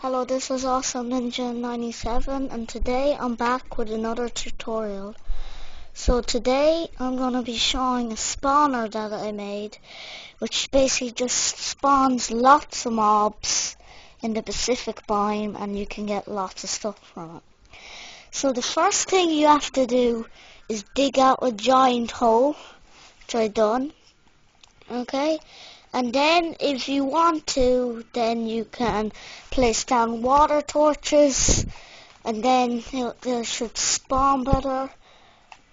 Hello, this is Awesome Ninja 97 and today I'm back with another tutorial. So today I'm going to be showing a spawner that I made which basically just spawns lots of mobs in the Pacific biome and you can get lots of stuff from it. So the first thing you have to do is dig out a giant hole, which I done. Okay, and then if you want to, then you can place down water torches and then they should spawn better.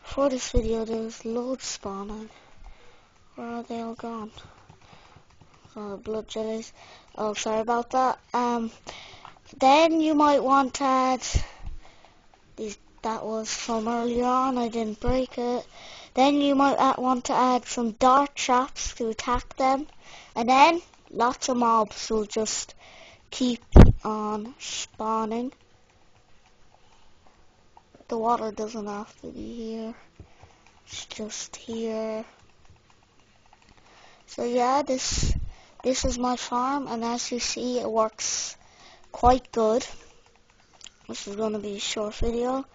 For this video there's loads spawning. Where are they all gone? Oh, blood jellies. Oh, sorry about that. Um, then you might want to add these. That was from earlier on. I didn't break it. Then you might want to add some dart traps to attack them. And then lots of mobs will just keep on spawning. The water doesn't have to be here. It's just here. So yeah, this this is my farm and as you see it works quite good. This is going to be a short video.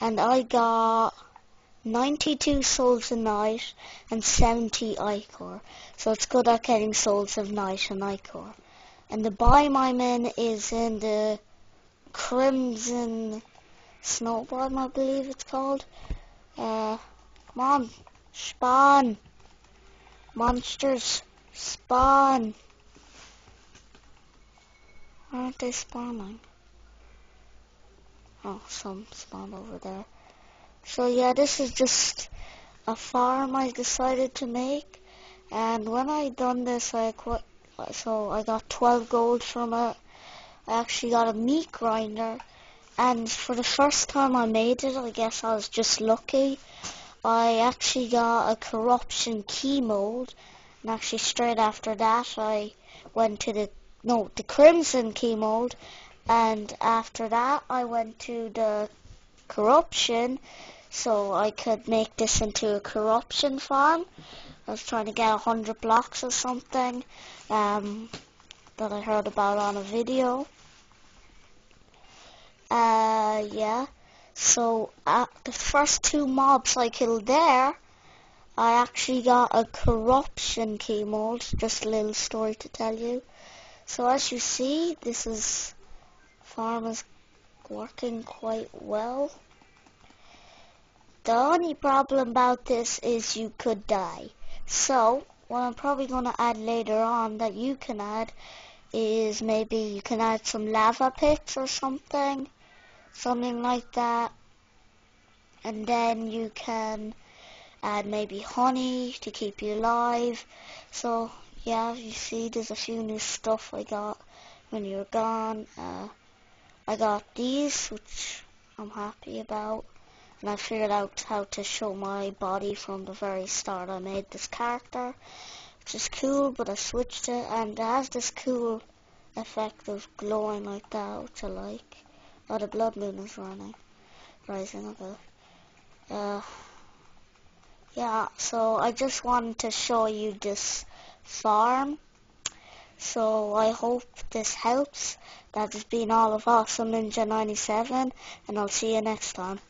And I got 92 souls a night and 70 ichor. So it's good at getting souls of night and ichor. And the biome I'm in is in the Crimson Snow biome, I believe it's called. Uh, come on, spawn. Monsters, spawn. Aren't they spawning? Oh, some spawn over there. So yeah, this is just a farm I decided to make. And when I done this, I so I got 12 gold from it. I actually got a meat grinder. And for the first time I made it, I guess I was just lucky. I actually got a corruption key mold. And actually straight after that, I went to the, no, the crimson key mold. And after that, I went to the corruption so I could make this into a corruption farm. I was trying to get a hundred blocks or something um, that I heard about on a video. Uh, yeah. So uh, the first two mobs I killed there, I actually got a corruption key mold. Just a little story to tell you. So as you see, this is farm is working quite well. The only problem about this is you could die. So, what I'm probably going to add later on that you can add is maybe you can add some lava pits or something. Something like that. And then you can add maybe honey to keep you alive. So, yeah, you see there's a few new stuff I got when you're gone. Uh, I got these, which I'm happy about and I figured out how to show my body from the very start. I made this character, which is cool, but I switched it, and it has this cool effect of glowing like that, which I like. Oh, the blood moon is running, rising, okay. Uh, yeah, so I just wanted to show you this farm. So I hope this helps. That has been all of Awesome Ninja 97, and I'll see you next time.